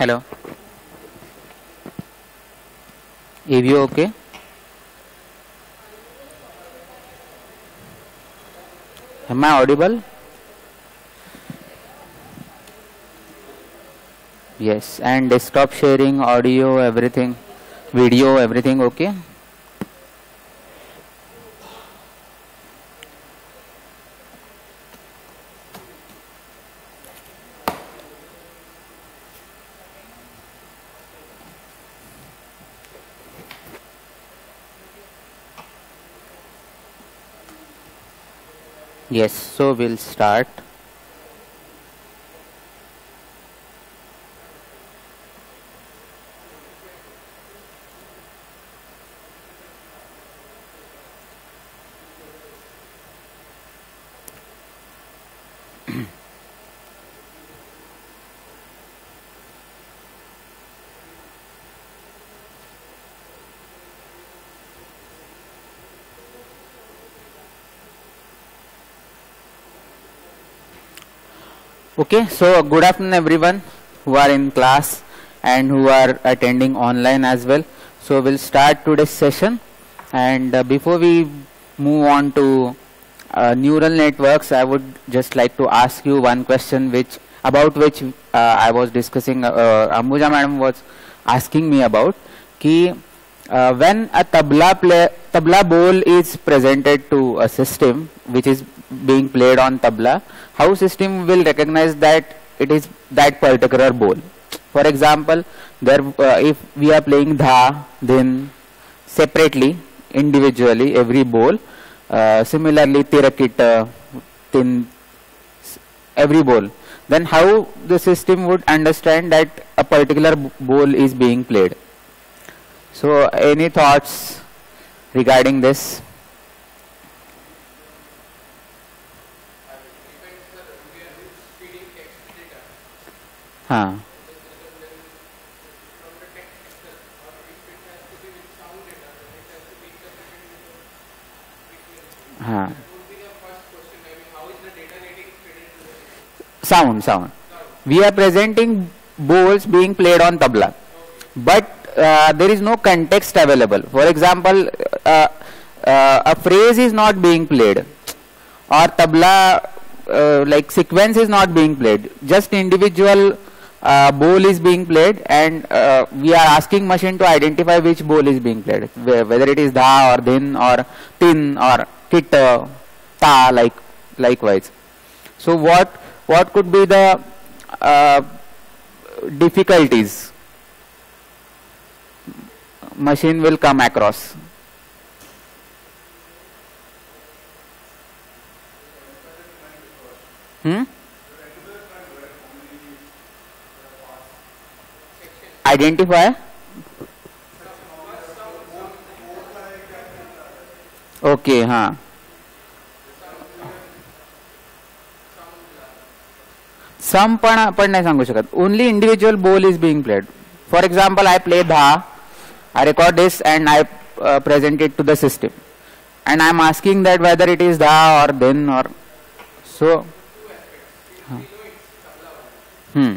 Hello ए भी okay am I audible yes and desktop sharing audio everything video everything okay? Yes, so we'll start. Okay, so good afternoon everyone who are in class and who are attending online as well. So we'll start today's session and uh, before we move on to uh, neural networks, I would just like to ask you one question which about which uh, I was discussing, uh, Ambuja madam was asking me about ki uh, when a tabla play tabla bol is presented to a system which is being played on tabla how system will recognize that it is that particular bol for example there uh, if we are playing dha then separately individually every bol uh, similarly tirakita tin every bol then how the system would understand that a particular bol is being played? So any thoughts regarding this हाँ। Sound sound. We are presenting bols being played on tabla but there is no context available for example a phrase is not being played or tabla like sequence is not being played just individual uh, bol is being played and uh, we are asking machine to identify which bol is being played. Whether it is dha or din or tin or kit uh, ta like likewise. So what what could be the uh, difficulties? Machine will come across. Hmm? Identify? Okay हाँ। Some पण आपण नाही सांगू शकत only individual bol is being played for example I play dha I record this and I present it to the system and I am asking that whether it is dha or then और सो हम्म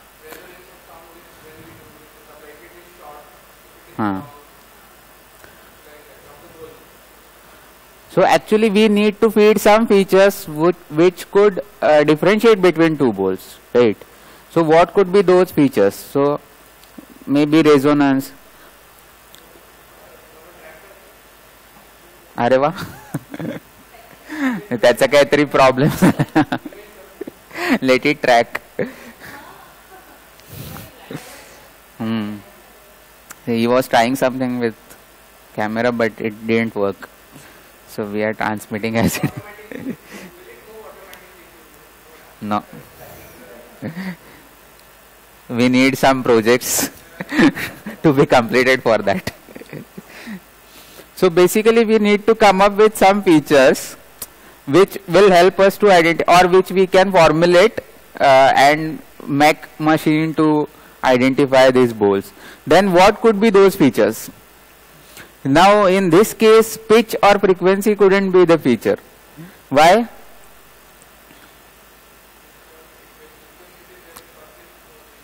So actually we need to feed some features which, which could uh, differentiate between two bols, right? So what could be those features? So maybe resonance. Areva? That's a category problem. Let it track. Hmm he was trying something with camera but it didn't work. So we are transmitting as it no. We need some projects to be completed for that. so basically we need to come up with some features which will help us to identify or which we can formulate uh, and make machine to identify these bols. Then what could be those features? Now in this case pitch or frequency couldn't be the feature. Why?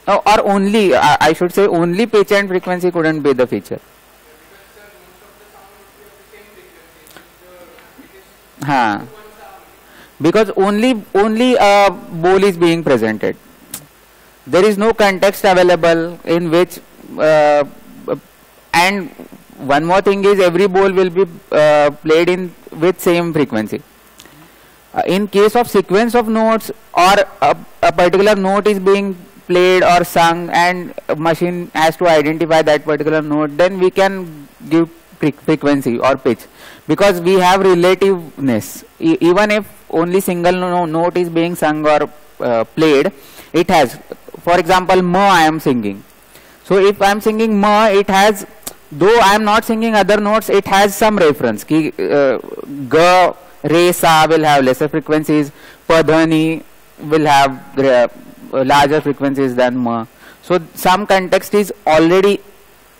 Oh, or only, uh, I should say only pitch and frequency couldn't be the feature. Huh. Because only only a bol is being presented. There is no context available in which uh, and one more thing is every bol will be uh, played in with same frequency. Uh, in case of sequence of notes or a, a, particular note is being played or sung and machine has to identify that particular note then we can give frequency or pitch because we have relativeness e even if only single no note is being sung or uh, played it has for example ma I am singing so if I am singing ma it has though I am not singing other notes, it has some reference. Ki, uh, ga, re, sa will have lesser frequencies, pa, dhani will have uh, larger frequencies than ma. So some context is already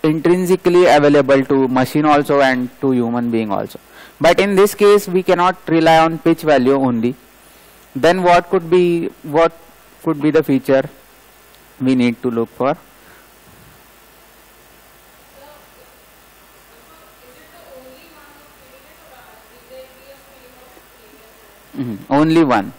intrinsically available to machine also and to human being also. But in this case, we cannot rely on pitch value only. Then what could be what could be the feature we need to look for? Mm. Only one.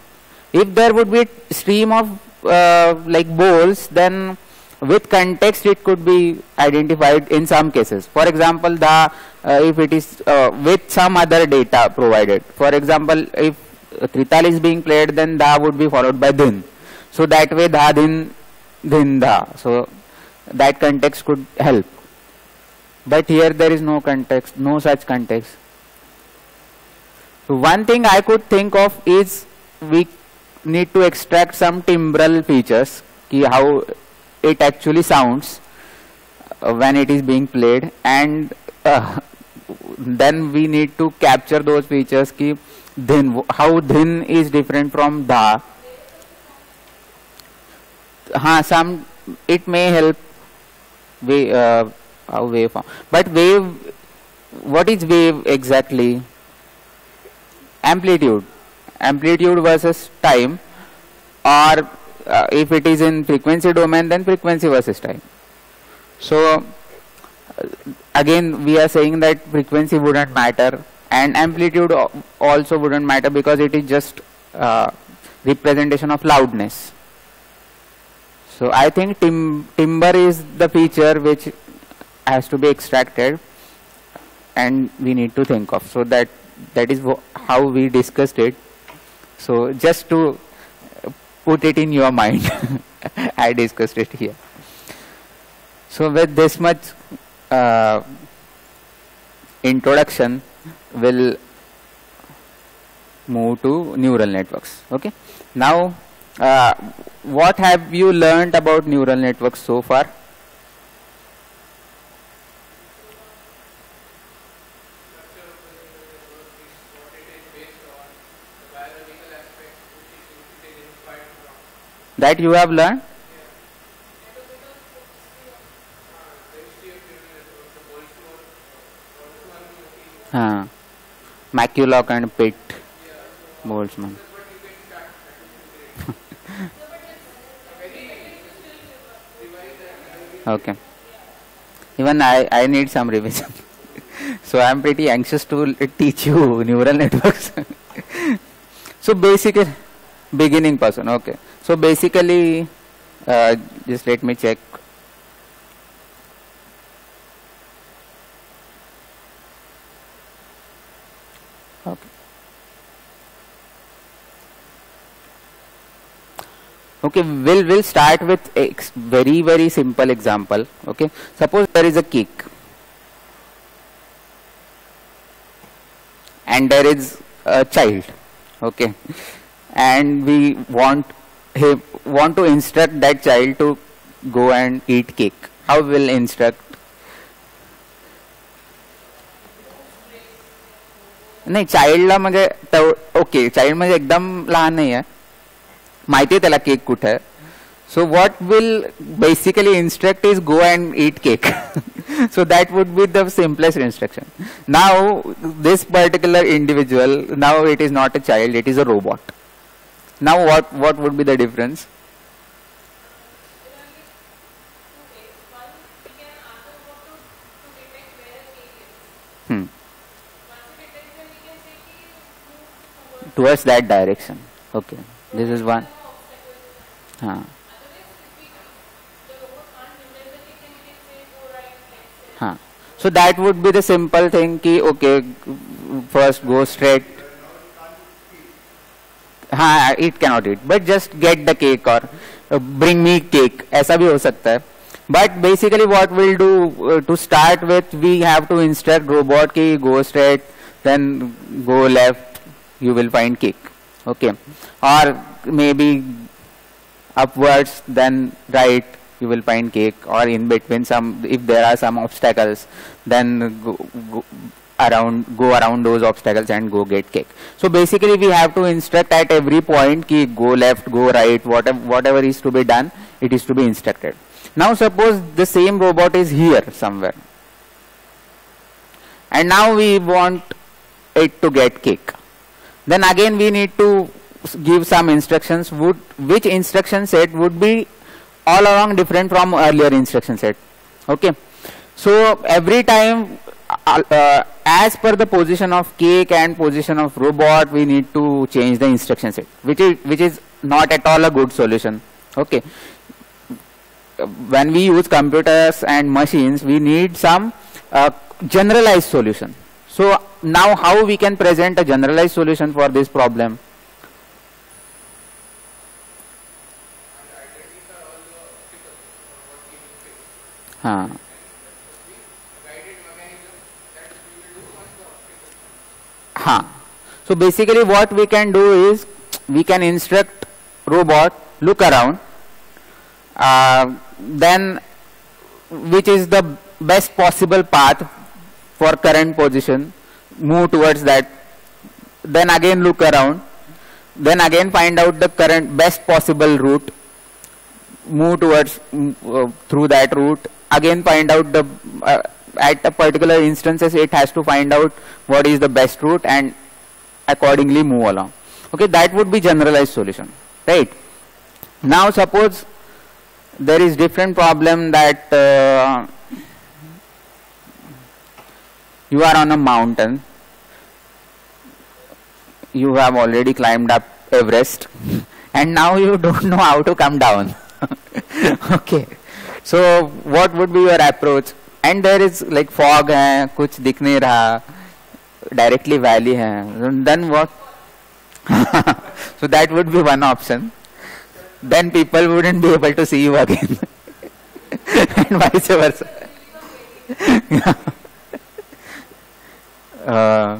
If there would be stream of uh, like bols, then with context it could be identified in some cases. For example, the uh, if it is uh, with some other data provided. For example, if Trital is being played, then Da would be followed by Din. So that way Da Din Din Da. So that context could help. But here there is no context, no such context. So one thing I could think of is we need to extract some timbral features, ki how it actually sounds uh, when it is being played and uh, then we need to capture those features ki dhin, how dhin is different from da. Ha, some it may help wave, uh. But wave, what is wave exactly? amplitude amplitude versus time or uh, if it is in frequency domain then frequency versus time so again we are saying that frequency wouldn't matter and amplitude also wouldn't matter because it is just uh, representation of loudness so I think tim timbre is the feature which has to be extracted and we need to think of. So that that is how we discussed it. So just to put it in your mind I discussed it here. So with this much uh, introduction will move to neural networks. Okay? Now uh, what have you learned about neural networks so far that you have learned? Uh, McCulloch and Pitt, Boltzmann. okay. Even I, I need some revision. so I am pretty anxious to teach you neural networks. so basically, beginning person, okay. So basically, uh, just let me check. Okay, we'll we'll start with a very very simple example. Okay, suppose there is a cake, and there is a child. Okay, and we want he want to instruct that child to go and eat cake how will instruct नाही चाइल्डला म्हणजे okay child म्हणजे एकदम लहान नाही आहे माहिती आहे त्याला केक कुठे आहे so what will basically instruct is go and eat cake. so that would be the simplest instruction. Now this particular individual, now it is not a child, it is a robot. Now what, what would be the difference? Hmm. Towards that direction. Okay. This is one. हाँ। हाँ। So that would be the simple thing कि okay first go straight हाँ it cannot it but just get the cake or bring me cake ऐसा भी हो सकता है। But basically what will do to start with we have to instruct robot की go straight then go left you will find cake okay or maybe upwards then right you will find cake or in between some if there are some obstacles then go, go around go around those obstacles and go get cake. So basically we have to instruct at every point ki go left go right whatever whatever is to be done it is to be instructed. Now suppose the same robot is here somewhere. And now we want it to get cake. Then again we need to give some instructions would which instruction set would be all along different from earlier instruction set. Okay. So every time uh, uh, as per the position of cake and position of robot we need to change the instruction set which is which is not at all a good solution. Okay. When we use computers and machines we need some uh, generalized solution. So now how we can present a generalized solution for this problem Huh. Huh. So basically what we can do is we can instruct robot look around uh, then which is the best possible path for current position move towards that then again look around then again find out the current best possible route move towards uh, through that route again find out the uh, at a particular instances it has to find out what is the best route and accordingly move along. Okay that would be generalized solution right? Now suppose there is different problem that uh, you are on a mountain you have already climbed up Everest and now you don't know how to come down. Okay so what would be your approach? And there is like fog hai kuch dikh nahi raha directly valley hai then what? So that would be one option. Then people wouldn't be able to see you again. And vice versa. Uh,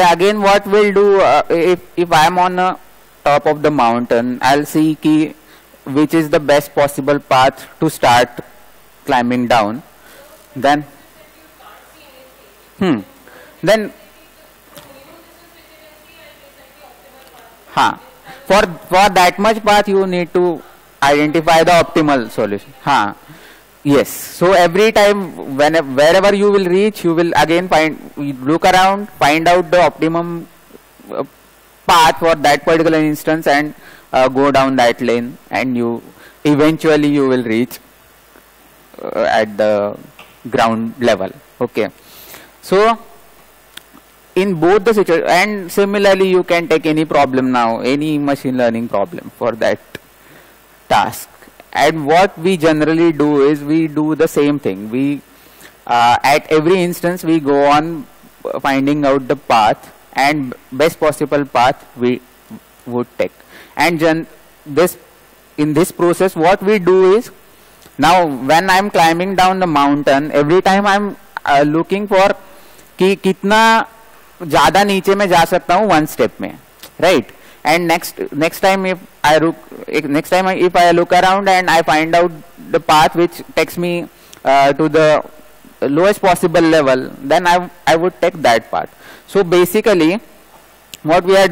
again, what we'll do uh, if if I'm on the top of the mountain, I'll see ki which is the best possible path to start climbing down. Then, hmm. Then Huh. For, for that much path you need to identify the optimal solution. Huh. Yes. So every time when wherever you will reach you will again find look around find out the optimum uh, path for that particular instance and uh, go down that lane and you eventually you will reach uh, at the ground level. Okay. So in both the situation and similarly you can take any problem now any machine learning problem for that task and what we generally do is we do the same thing we uh, at every instance we go on finding out the path and best possible path we would take and this in this process what we do is now when I'm climbing down the mountain every time I'm uh, looking for कि कितना ज़्यादा नीचे में जा सकता हूँ one step में right And next next time if I look next time if I look around and I find out the path which takes me uh, to the lowest possible level then I, I would take that path. So basically what we are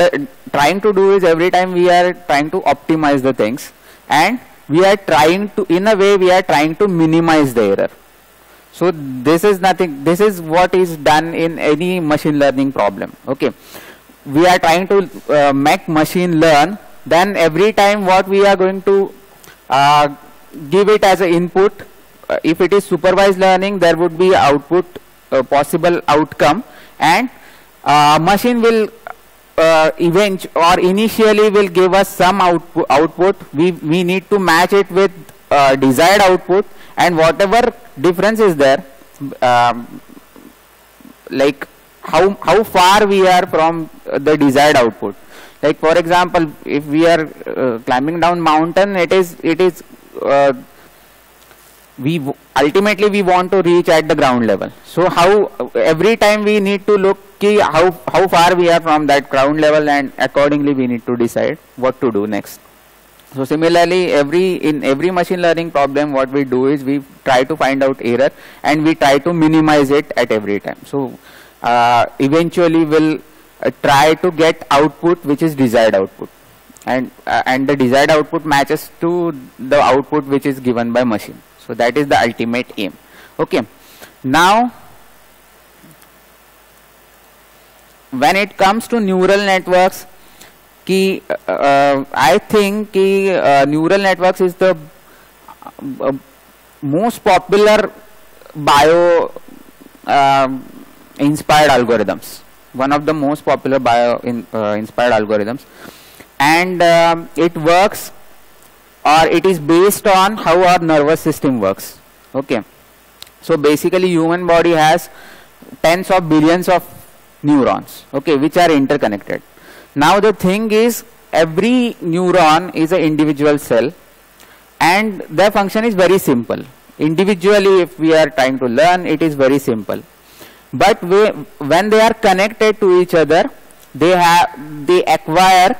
trying to do is every time we are trying to optimize the things and we are trying to in a way we are trying to minimize the error. So this is nothing this is what is done in any machine learning problem. Okay we are trying to uh, make machine learn then every time what we are going to uh, give it as an input uh, if it is supervised learning there would be output uh, possible outcome and uh, machine will uh, event or initially will give us some output, output. we we need to match it with desired output and whatever difference is there um, like how how far we are from the desired output. Like for example if we are uh, climbing down mountain it is it is uh, we ultimately we want to reach at the ground level. So how every time we need to look ki how how far we are from that ground level and accordingly we need to decide what to do next. So similarly every in every machine learning problem what we do is we try to find out error and we try to minimize it at every time. So uh, eventually we'll uh, try to get output which is desired output and uh, and the desired output matches to the output which is given by machine so that is the ultimate aim. Okay. Now, when it comes to neural networks, key, uh, uh, I think key, uh, neural networks is the most popular bio um, inspired algorithms. One of the most popular bio in, uh, inspired algorithms, and um, it works or it is based on how our nervous system works. Okay. So basically human body has tens of billions of neurons okay which are interconnected. Now the thing is every neuron is an individual cell and their function is very simple. Individually if we are trying to learn it is very simple but we, when they are connected to each other they have they acquire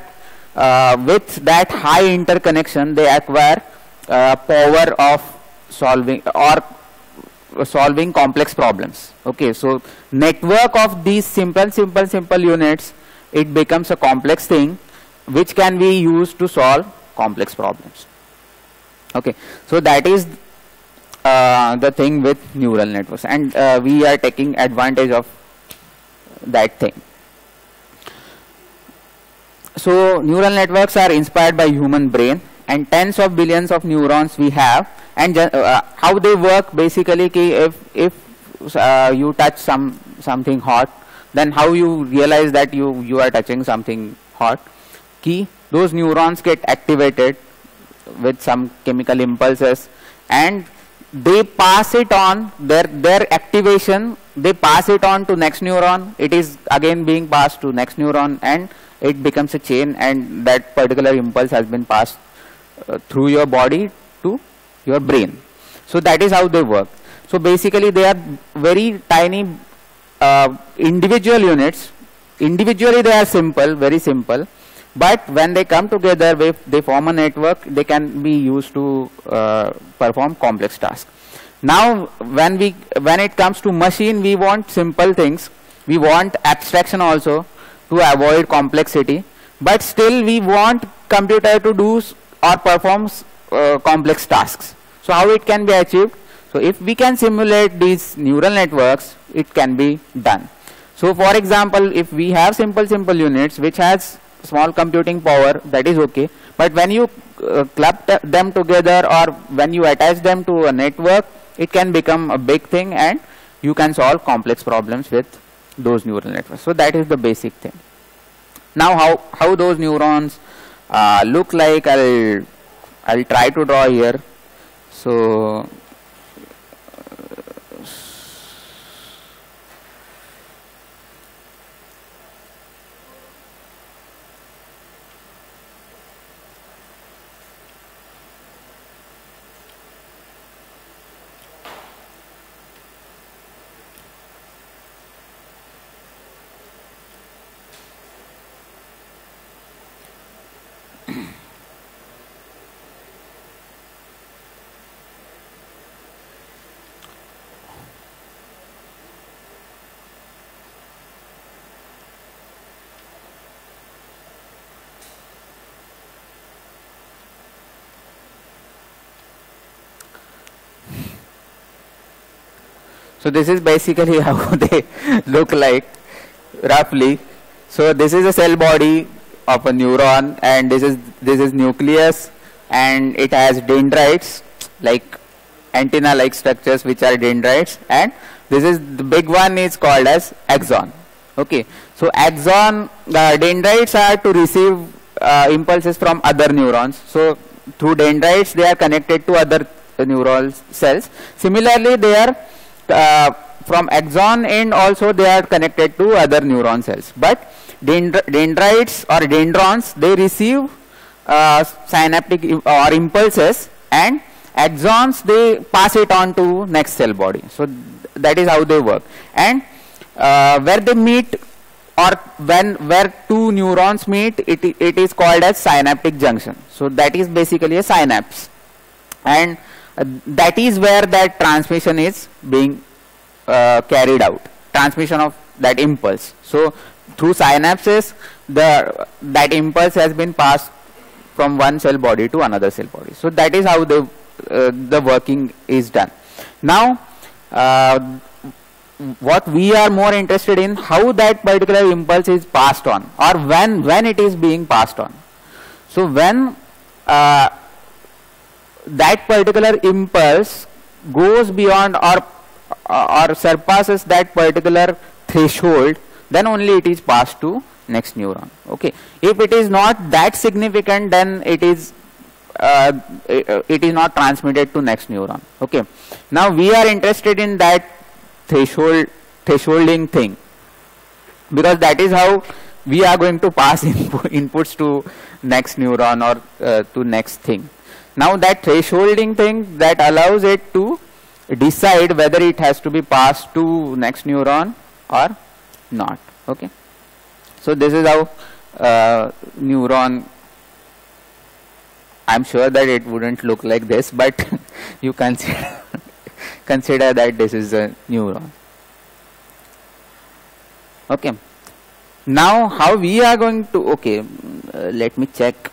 uh, with that high interconnection they acquire uh, power of solving or solving complex problems. Okay so network of these simple simple simple units it becomes a complex thing which can be used to solve complex problems. Okay so that is the thing with neural networks. And uh, we are taking advantage of that thing. So neural networks are inspired by human brain and tens of billions of neurons we have and uh, how they work basically if if uh, you touch some something hot then how you realize that you you are touching something hot? Key those neurons get activated with some chemical impulses and they pass it on their their activation they pass it on to next neuron it is again being passed to next neuron and it becomes a chain and that particular impulse has been passed uh, through your body to your brain. So that is how they work. So basically they are very tiny uh, individual units. Individually they are simple, very simple. But when they come together, if they form a network, they can be used to uh, perform complex tasks. Now when we when it comes to machine, we want simple things. We want abstraction also to avoid complexity but still we want computer to do or perform uh, complex tasks so how it can be achieved so if we can simulate these neural networks it can be done so for example if we have simple simple units which has small computing power that is okay but when you uh, club them together or when you attach them to a network it can become a big thing and you can solve complex problems with those neural networks. So that is the basic thing. Now how, how those neurons uh, look like I'll, I'll try to draw here. So So this is basically how they look like roughly. So this is a cell body of a neuron and this is this is nucleus and it has dendrites like antenna like structures which are dendrites and this is the big one is called as axon. Okay. So axon the dendrites are to receive uh, impulses from other neurons. So through dendrites they are connected to other uh, neural cells. Similarly they are uh, from axon end also they are connected to other neuron cells. But dendrites or dendrons they receive uh, synaptic or impulses and axons they pass it on to next cell body. So th that is how they work. And uh, where they meet or when where two neurons meet it it is called as synaptic junction. So that is basically a synapse. And that is where that transmission is being uh, carried out. Transmission of that impulse. So through synapses the that impulse has been passed from one cell body to another cell body. So that is how the uh, the working is done. Now uh, what we are more interested in how that particular impulse is passed on or when when it is being passed on. So when uh, that particular impulse goes beyond or or surpasses that particular threshold then only it is passed to next neuron. Okay. If it is not that significant then it is uh, it is not transmitted to next neuron. Okay. Now we are interested in that threshold thresholding thing because that is how we are going to pass inputs to next neuron or uh, to next thing now that thresholding thing that allows it to decide whether it has to be passed to next neuron or not okay? So this is how uh, neuron I'm sure that it wouldn't look like this but you consider consider that this is a neuron. Okay. Now how we are going to okay uh, let me check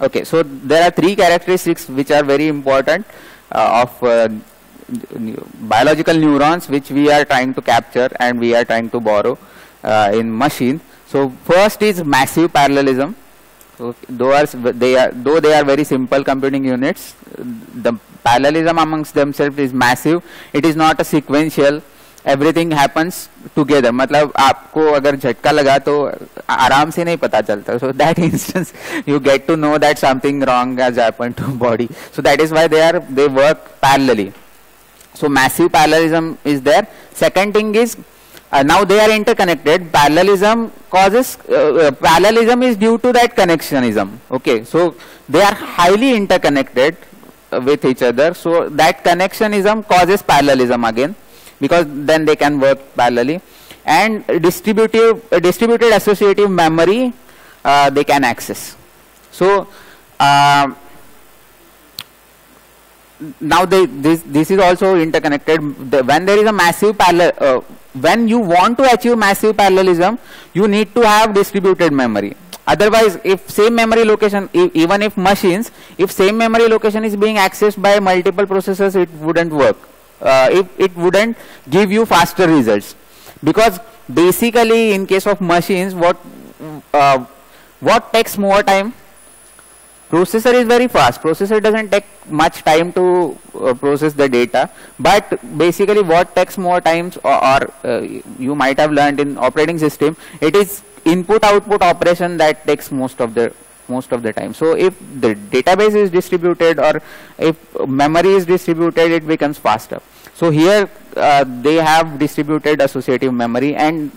okay so there are three characteristics which are very important uh, of uh, biological neurons which we are trying to capture and we are trying to borrow uh, in machine. So first is massive parallelism. So they are, though they are very simple computing units, the parallelism amongst themselves is massive. It is not a sequential. Everything happens together मतलब आपको अगर झटका लगा तो आराम से नहीं पता चलता so that instance you get to know that something wrong has happened to body so that is why they are they work parallelly so massive parallelism is there. Second thing is uh, now they are interconnected. Parallelism causes uh, uh, parallelism is due to that connectionism. Okay, so they are highly interconnected uh, with each other. So that connectionism causes parallelism again because then they can work parallelly. And distributive uh, distributed associative memory uh, they can access. So now they, this, this is also interconnected. The, when there is a massive parallel, uh, when you want to achieve massive parallelism, you need to have distributed memory. Otherwise, if same memory location, even if machines, if same memory location is being accessed by multiple processors, it wouldn't work. Uh, it, it wouldn't give you faster results. Because basically in case of machines, what, uh, what takes more time? processor is very fast processor doesn't take much time to uh, process the data but basically what takes more times or, or uh, you might have learned in operating system it is input output operation that takes most of the most of the time so if the database is distributed or if memory is distributed it becomes faster so here uh, they have distributed associative memory and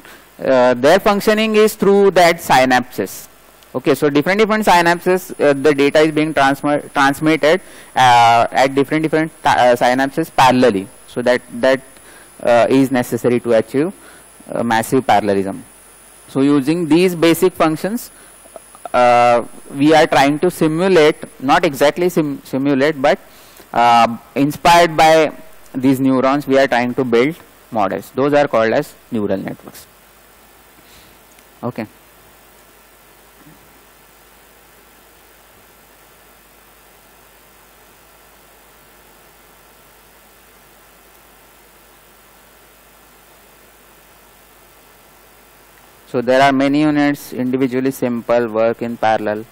uh, their functioning is through that synapses Okay, so different different synapses, uh, the data is being transmitted uh, at different different uh, synapses parallelly. So that that uh, is necessary to achieve massive parallelism. So using these basic functions, uh, we are trying to simulate, not exactly sim simulate, but uh, inspired by these neurons, we are trying to build models. Those are called as neural networks. Okay. So there are many units individually simple work in parallel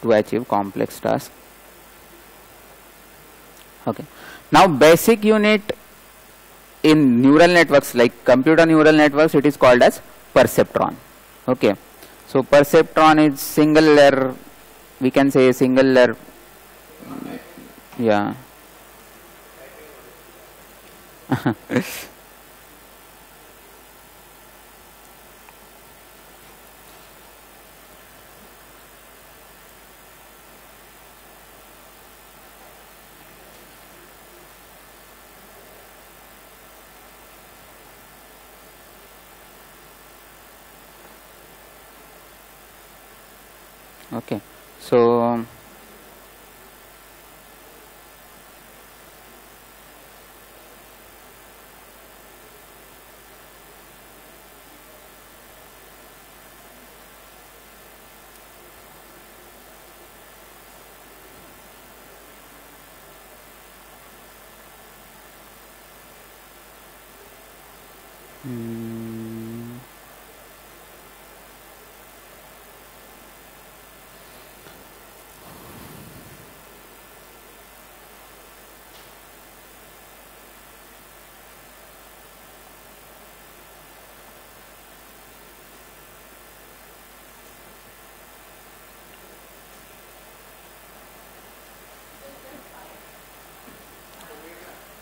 to achieve complex task. Okay. Now basic unit in neural networks like computer neural networks it is called as perceptron. Okay. So perceptron is single layer we can say single layer yeah okay so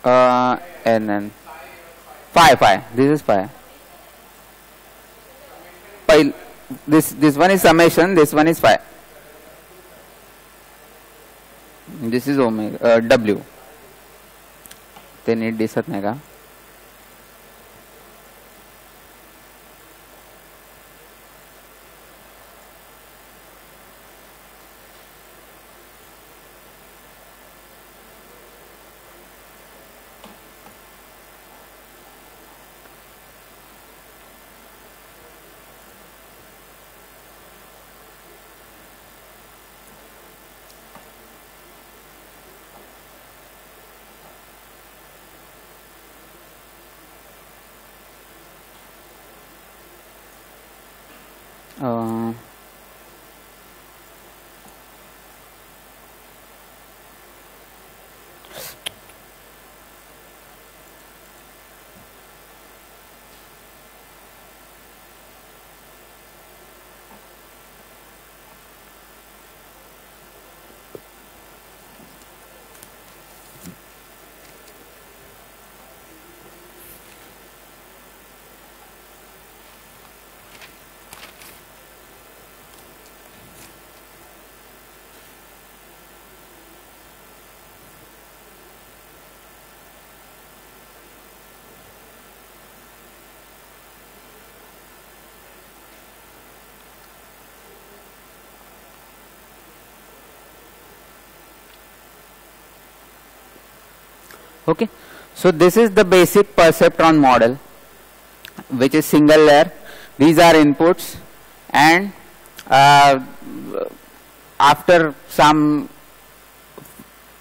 uh and then five five This is five pile This this one is summation. This one is five This is omega uh, W. then it दिसत okay? So this is the basic perceptron model which is single layer. These are inputs and uh, after some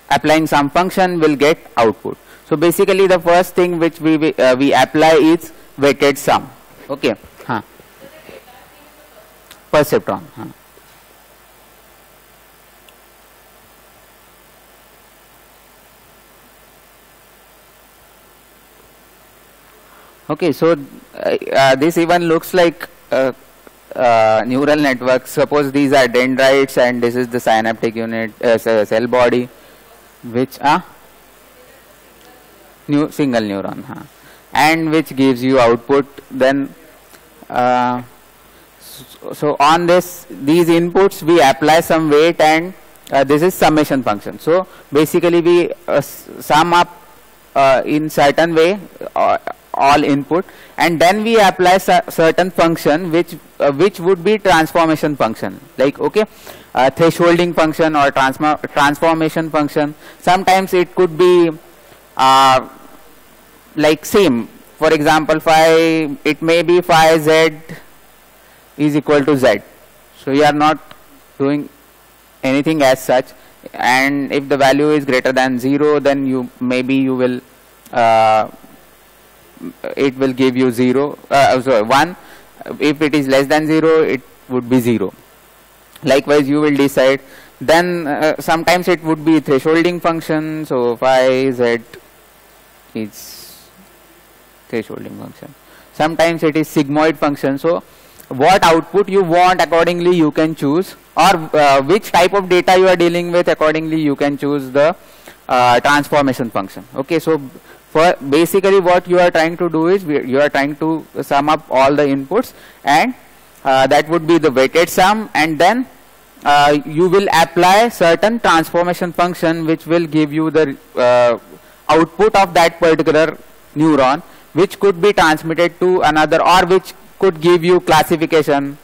applying some function will get output. So basically the first thing which we uh, we apply is weighted sum. Okay? Huh. perceptron huh. Okay, so uh, uh, this even looks like uh, uh, neural network. Suppose these are dendrites and this is the synaptic unit, uh, cell body, which are new single neuron, huh? and which gives you output. Then, uh, so, so, on this these inputs we apply some weight and this is summation function. So basically we sum up in certain way all input and then we apply certain function which uh, which would be transformation function. Like okay uh, thresholding function or transformation function. Sometimes it could be uh, like same. For example phi it may be phi z is equal to z. So you are not doing anything as such. And if the value is greater than 0 then you maybe you will uh, it will give you 0 uh, sorry 1 if it is less than 0 it would be 0 likewise you will decide. Then uh, sometimes it would be thresholding function. So phi z is thresholding function. Sometimes it is sigmoid function. So what output you want accordingly you can choose. Or uh, which type of data you are dealing with accordingly you can choose the uh, transformation function. Okay so for basically what you are trying to do is you are trying to sum up all the inputs and uh, that would be the weighted sum and then uh, you will apply certain transformation function which will give you the uh, output of that particular neuron which could be transmitted to another or which could give you classification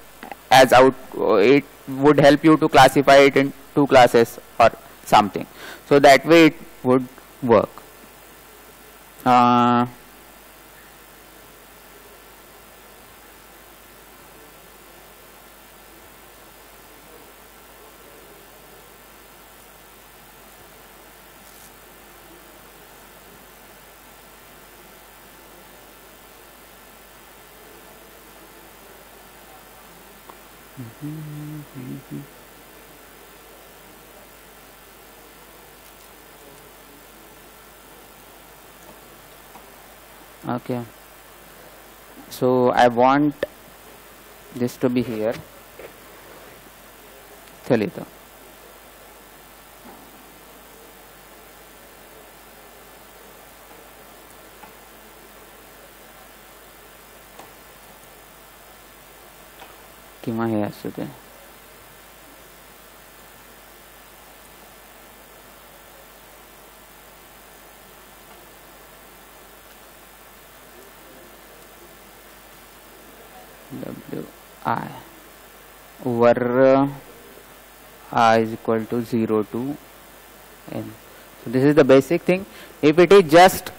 as out it would help you to classify it in two classes or something. So that way it would work uh, okay so I want this to be here चलिए तो किंवा हे असू दे w i. Over i is equal to 0 to n. So this is the basic thing. If it is just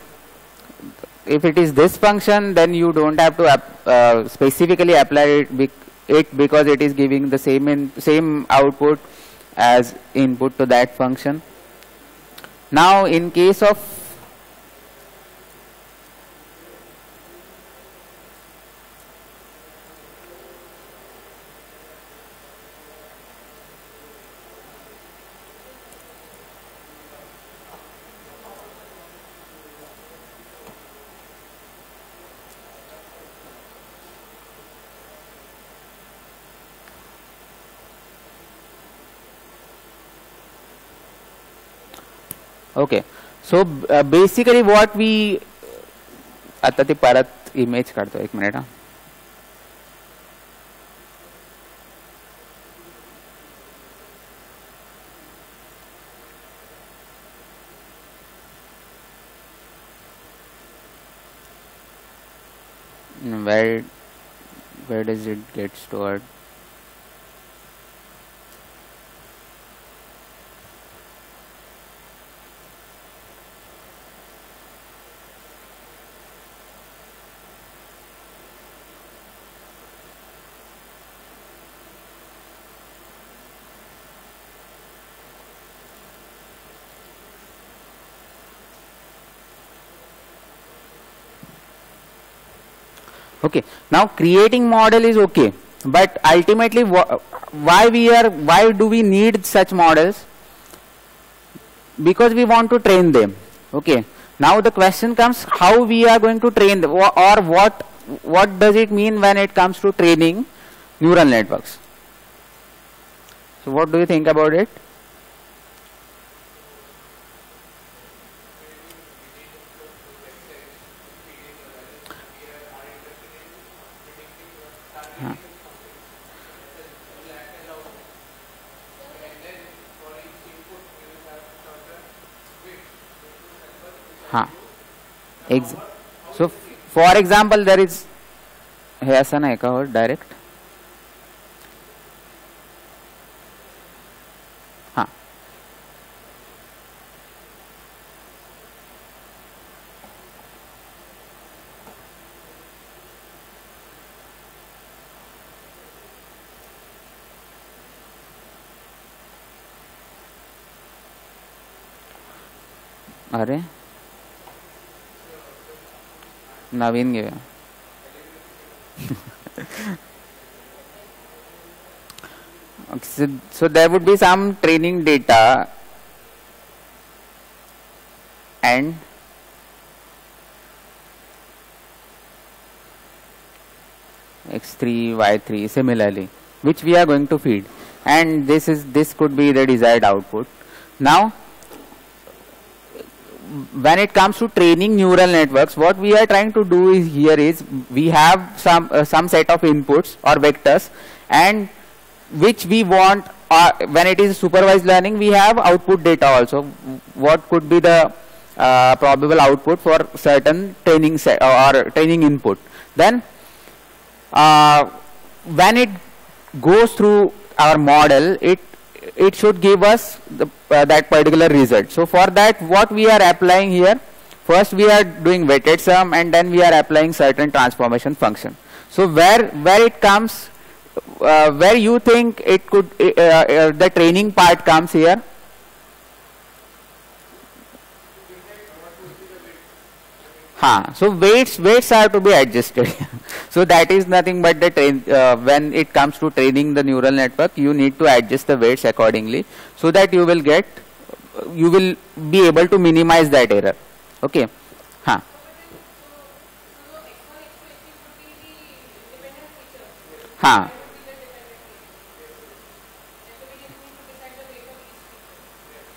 if it is this function then you don't have to uh, specifically apply it, it because it is giving the same in same output as input to that function. Now in case of so basically what we आता ती पर image का एक minute हाँ where where does it get stored okay. Now creating model is okay. But ultimately why we are why do we need such models? Because we want to train them. Okay. Now the question comes how we are going to train them? Or what what does it mean when it comes to training neural networks? So what do you think about it so for example there is है ऐसा ना एका और direct हाँ अरे नवीन so, so there would be some training data and x3 y3 similarly which we are going to feed and this is this could be the desired output now when it comes to training neural networks what we are trying to do is here is we have some uh, some set of inputs or vectors and which we want uh, when it is supervised learning we have output data also. What could be the uh, probable output for certain training set or training input? Then uh, when it goes through our model it it should give us the, uh, that particular result. So for that what we are applying here first we are doing weighted sum and then we are applying certain transformation function. So where where it comes uh, where you think it could uh, uh, the training part comes here Huh. So weights weights are to be adjusted. so that is nothing but the train uh, when it comes to training the neural network, you need to adjust the weights accordingly, so that you will get you will be able to minimize that error. Okay. Huh. Huh.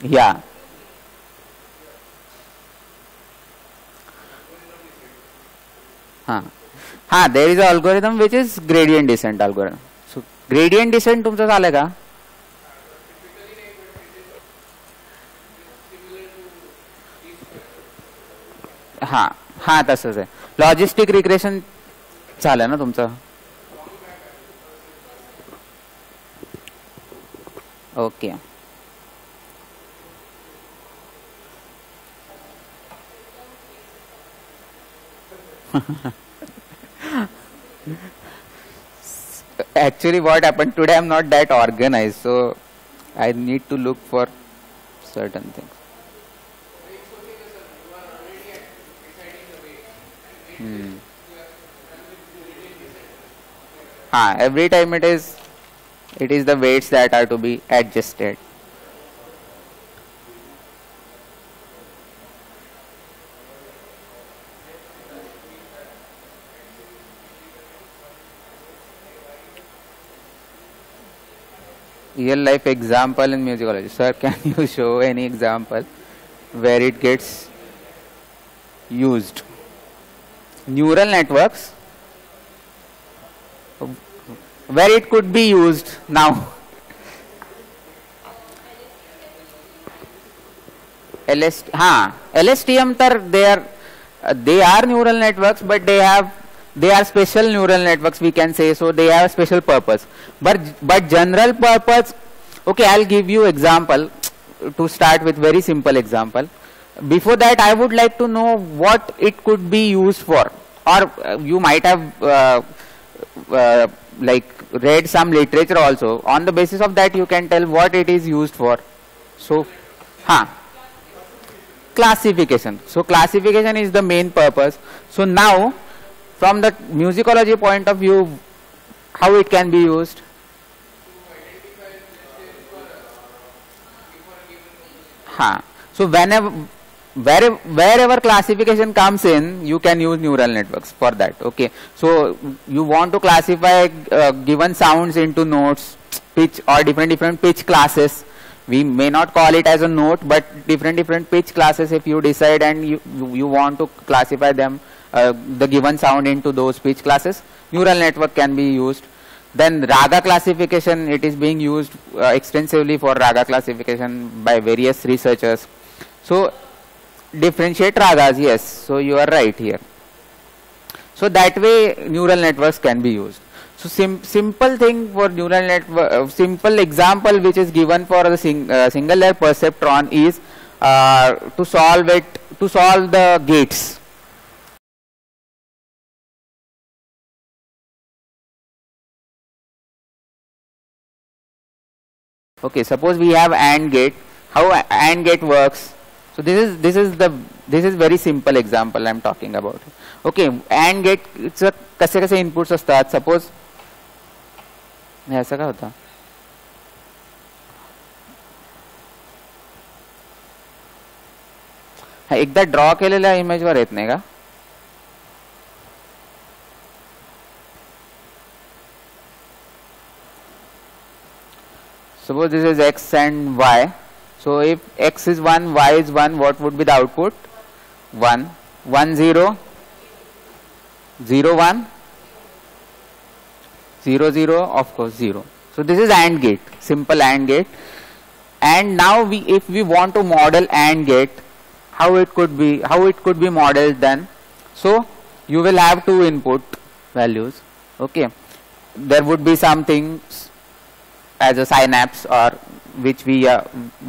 Yeah. हां. हां there is a algorithm which is gradient descent algorithm so gradient descent तुमचं झालं का? हां हां तसंच आहे. Logistic regression झालं ना तुमचं? Okay Actually, what happened today, I'm not that organized, so I need to look for certain things. Hmm. Ah, every time it is, it is the weights that are to be adjusted. Real life example in musicology. Sir, can you show any example where it gets used? Neural networks, where it could be used now. LST, हाँ, LSTM they are uh, they are neural networks, but they have they are special neural networks we can say so they have special purpose. But but general purpose okay i'll give you example to start with very simple example. Before that i would like to know what it could be used for. Or uh, you might have uh, uh, like read some literature also. On the basis of that you can tell what it is used for. So huh. Classification. So classification is the main purpose. So now from the musicology point of view how it can be used? Huh. so whenever wherever, wherever classification comes in you can use neural networks for that okay? So you want to classify uh, given sounds into notes pitch or different different pitch classes. We may not call it as a note but different different pitch classes if you decide and you you want to classify them uh, the given sound into those pitch classes. Neural network can be used. Then raga classification it is being used uh, extensively for raga classification by various researchers. So differentiate ragas yes. So you are right here. So that way neural networks can be used. So sim simple thing for neural network, uh, simple example which is given for the sing uh, single layer perceptron is uh, to solve it, to solve the gates. Okay, suppose we have AND gate. How AND gate works? So this is this is the this is very simple example I'm talking about. Okay, AND gate it's a कसे कसे inputs असतात suppose हे असं का होता हा एकदा draw केलेल्या इमेजवर येत नाही का suppose this is x and y. So if x is 1 y is 1 what would be the output? 1 1 0 0 1 0 0 of course 0 so this is AND gate. Simple AND gate. And now we if we want to model AND gate how it could be how it could be modeled then? So you will have two input values. Okay. There would be some things as a synapse or which we uh,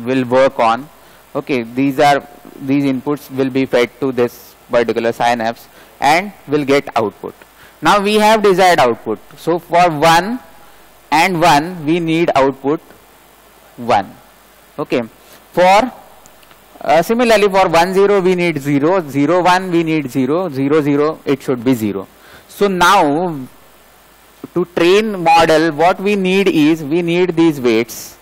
will work on. Okay these are these inputs will be fed to this particular synapse and will get output. Now we have desired output. So for 1 and 1 we need output 1 okay for uh, similarly for 1 0 we need 0 0 1 we need 0 0 0 it should be 0 so now to train model what we need is we need these weights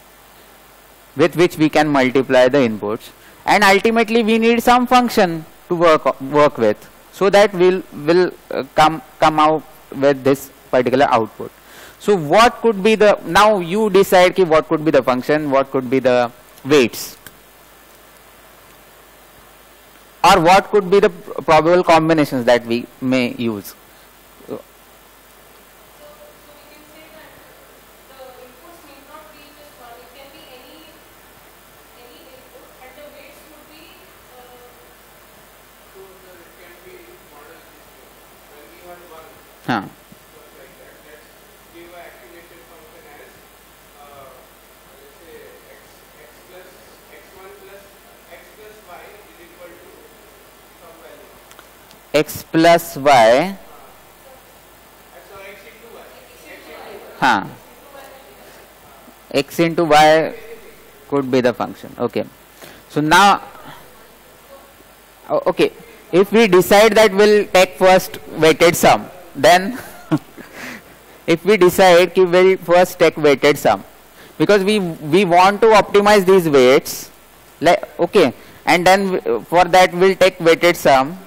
with which we can multiply the inputs. And ultimately we need some function to work work with so that we'll will uh, come come out with this particular output. So what could be the now you decide ki what could be the function what could be the weights. Or what could be the probable combinations that we may use हाँ। X plus Y हाँ। X into Y could be the function okay so ना okay if we decide that will take first weighted sum then if we decide we will first take weighted sum. Because we we want to optimize these weights like okay. And then uh, for that we'll take weighted sum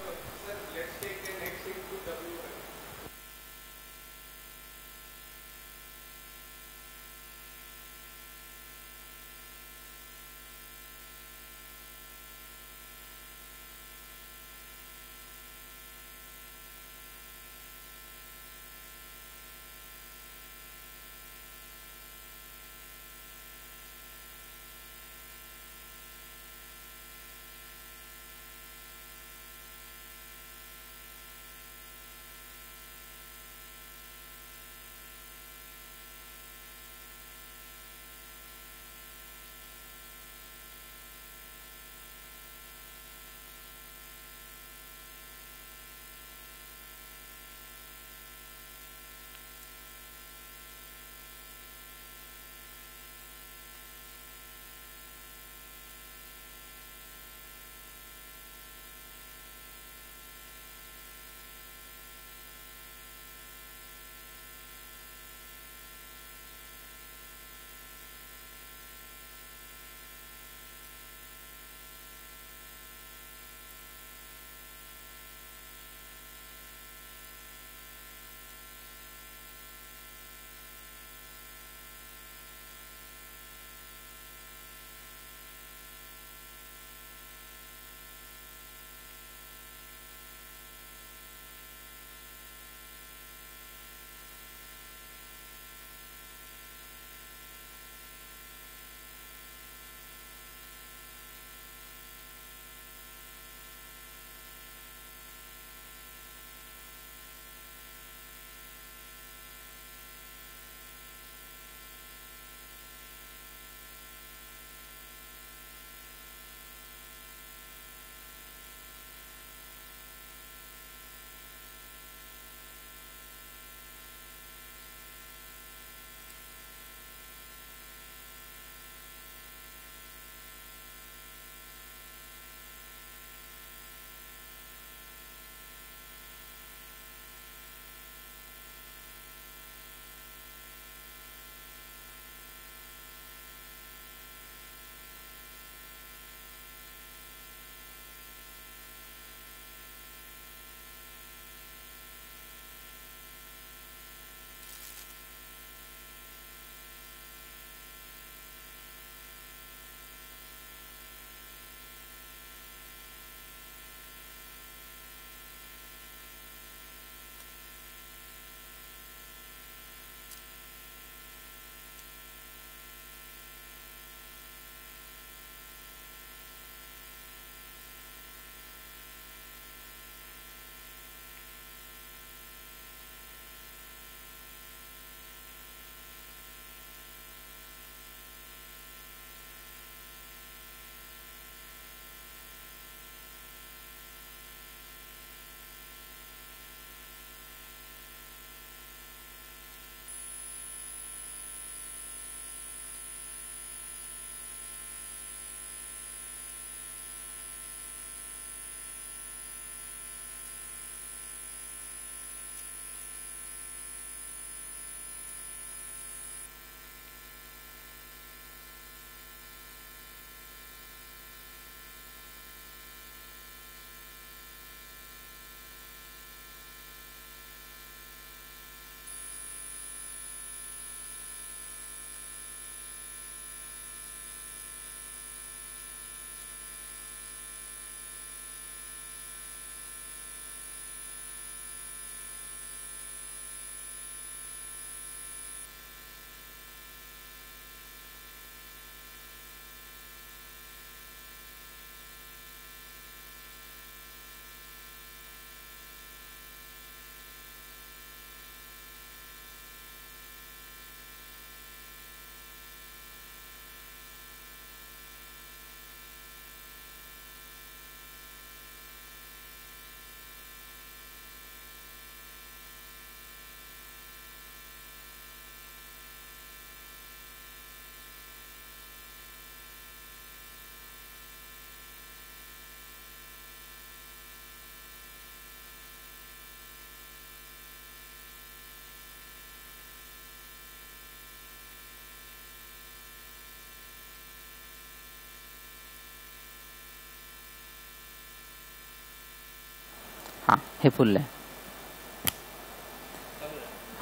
हां हे full आहे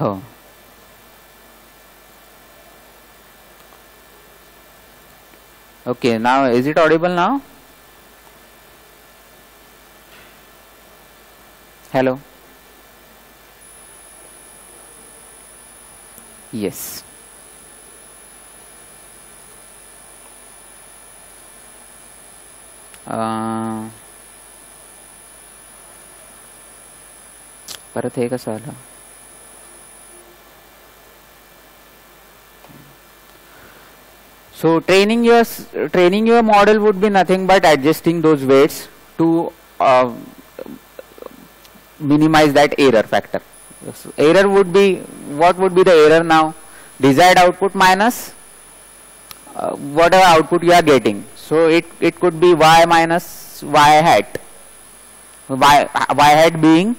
हो okay now is it audible now hello yes uh, परत हे कसं आलं So training your training your model would be nothing but adjusting those weights to uh, minimize that error factor. So error would be what would be the error now? Desired output minus uh, whatever output you are getting. So it it could be y minus y hat. Y y hat being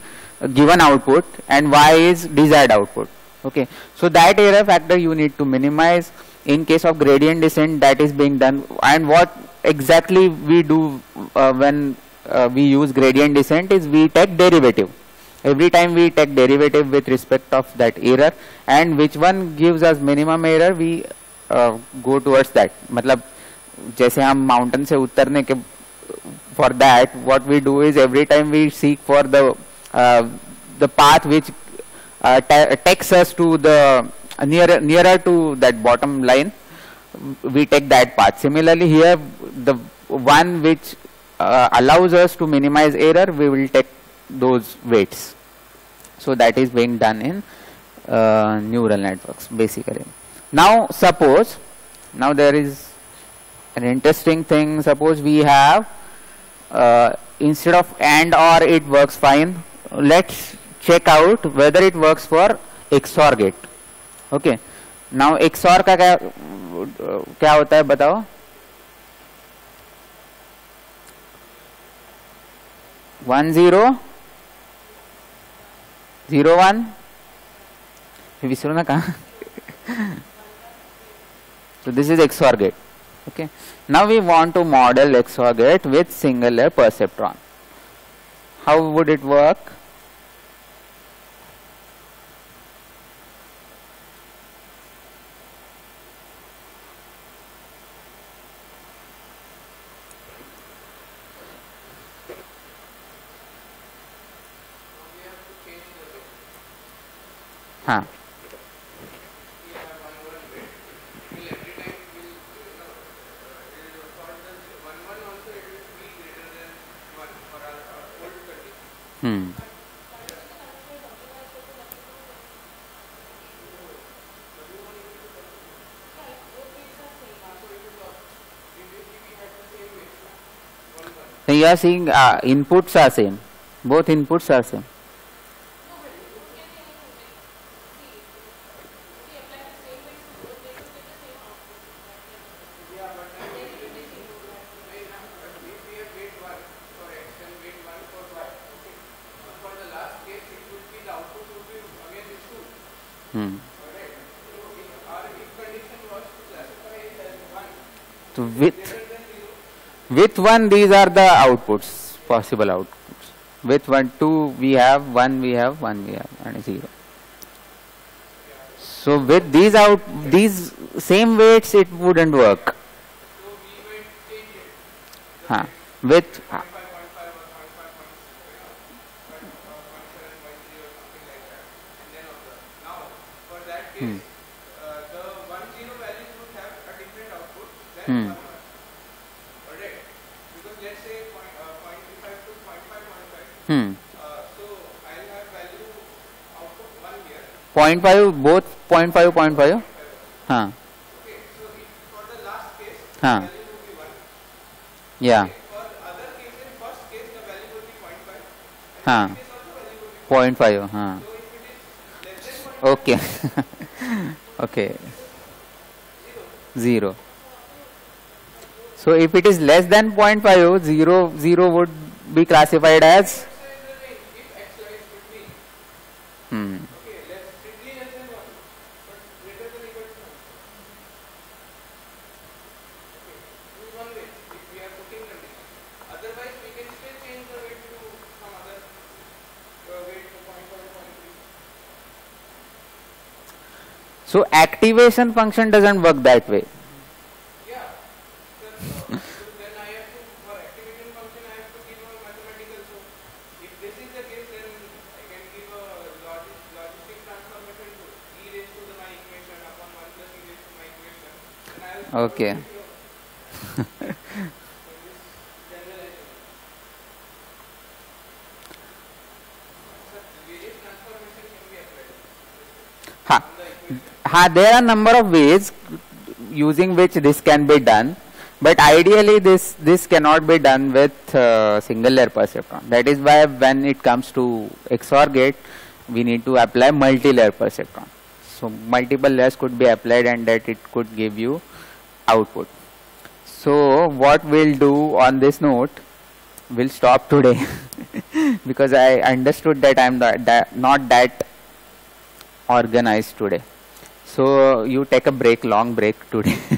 given output and y is desired output. Okay. So that error factor you need to minimize in case of gradient descent that is being done and what exactly we do uh, when uh, we use gradient descent is we take derivative every time we take derivative with respect of that error and which one gives us minimum error we uh, go towards that matlab जैसे हम mountain से उतरने के for that what we do is every time we seek for the uh, the path which uh, takes us to the nearer nearer to that bottom line we take that path. Similarly here the one which uh, allows us to minimize error we will take those weights. So that is being done in uh, neural networks basically. Now suppose now there is an interesting thing. Suppose we have uh, instead of and or it works fine let's check out whether it works for XOR gate. Okay. Now XOR का क्या क्या होता है बताओ? One zero zero one विसरो ना कहा? तो this is XOR gate okay now we want to model XOR gate with single perceptron how would it work हाँ hmm seeing uh, inputs are same. Both inputs are same. So with with one these are the outputs possible outputs. With one two we have one we have one we have and zero. So with these out these same weights it wouldn't work. Huh. With five, both point five, point five, 0.5 huh. Okay, so for the huh. yeah. Okay, huh case huh. okay. Okay. 0 so if it is less than 0.5 0 0 would be classified as activation function doesn't work that way. If this is the case, then I can give a logistic transformation to e raised to the my equation upon 1 plus raised to Okay. So this generalization. Sir, various transformation can be applied Ha. on the equation. Ha, there are number of ways using which this can be done, but ideally this this cannot be done with uh, single layer perceptron. That is why when it comes to XOR gate, we need to apply multi-layer perceptron. So multiple layers could be applied, and that it could give you output. So what we'll do on this note, we'll stop today because I understood that I'm not that, not that organized today. So you take a break, long break today.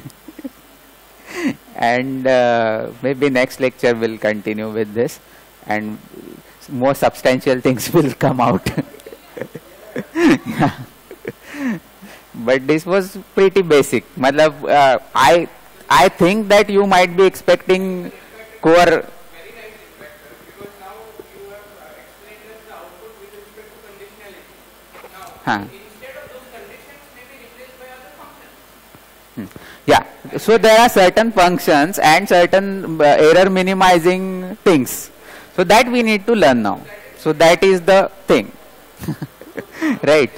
and uh, maybe next lecture will continue with this and more substantial things will come out. But this was pretty basic. Uh, I I think that you might be expecting core. Very nice impact, sir, because now you have uh, explained us the output with respect to conditionality. Now, Huh. instead of those conditions may be replaced by other functions. Yeah. So there are certain functions and certain uh, error minimizing things. So that we need to learn now. So that is the thing. right.